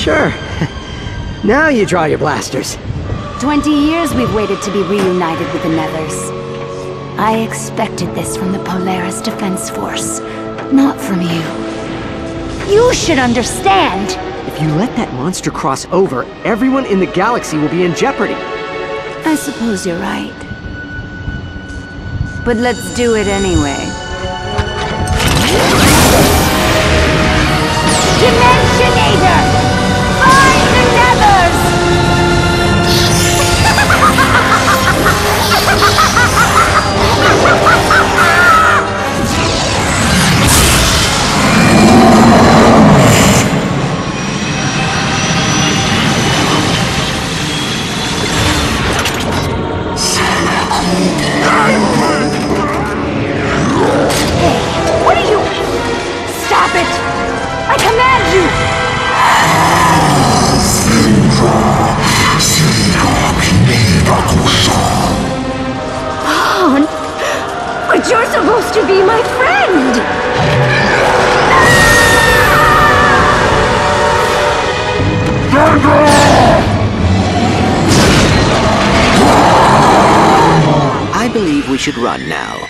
Now you draw your blasters. Twenty years we've waited to be reunited with the Nethers. I expected this from the Polaris Defense Force, not from you. You should understand! If you let that monster cross over, everyone in the galaxy will be in jeopardy. I suppose you're right. But let's do it anyway. But you're supposed to be my friend! I believe we should run now.